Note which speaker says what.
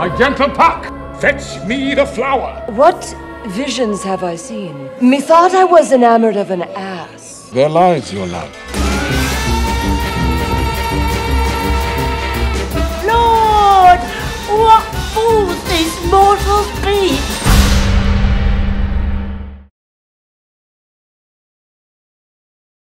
Speaker 1: My gentle Puck, fetch me the flower.
Speaker 2: What visions have I seen? Methought I was enamored of an ass.
Speaker 1: There lies your love.
Speaker 3: Lord, what fools these mortals be!